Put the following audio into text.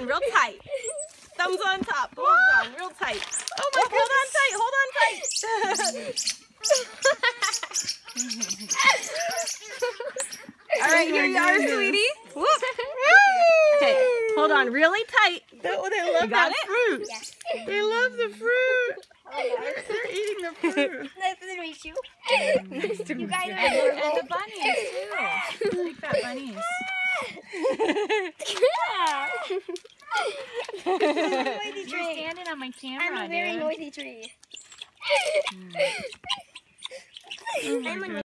on real tight. Thumbs on top. Hold on real tight. Oh my Hold on tight. Hold on tight. All right, here you are, sweetie. Whoop. Okay, hold on really tight. Oh, they love that it? fruit. Yes. They love the fruit. Oh, They're eating the fruit. Nice to meet you. nice to You meet guys you. are And the bunnies too. Big fat bunnies. Noisy You're tree. standing on my camera, I'm a very dude. noisy tree. Hmm. Oh my